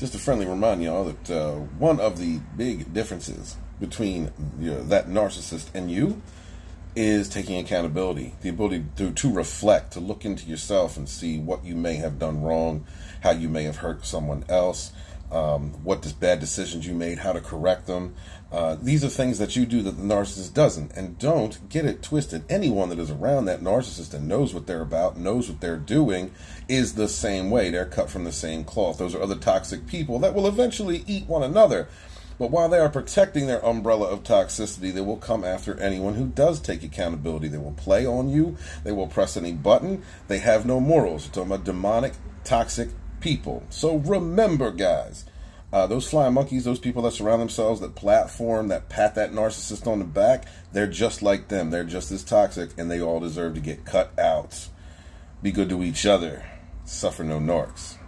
just a friendly reminder, y'all, that uh, one of the big differences between you know, that narcissist and you is taking accountability, the ability to, to reflect, to look into yourself and see what you may have done wrong, how you may have hurt someone else, um, what bad decisions you made, how to correct them. Uh, these are things that you do that the narcissist doesn't. And don't get it twisted. Anyone that is around that narcissist and knows what they're about, knows what they're doing, is the same way. They're cut from the same cloth. Those are other toxic people that will eventually eat one another. But while they are protecting their umbrella of toxicity, they will come after anyone who does take accountability. They will play on you. They will press any button. They have no morals. We're talking about demonic, toxic people. So remember, guys, uh, those flying monkeys, those people that surround themselves, that platform, that pat that narcissist on the back, they're just like them. They're just as toxic, and they all deserve to get cut out. Be good to each other. Suffer no narcs.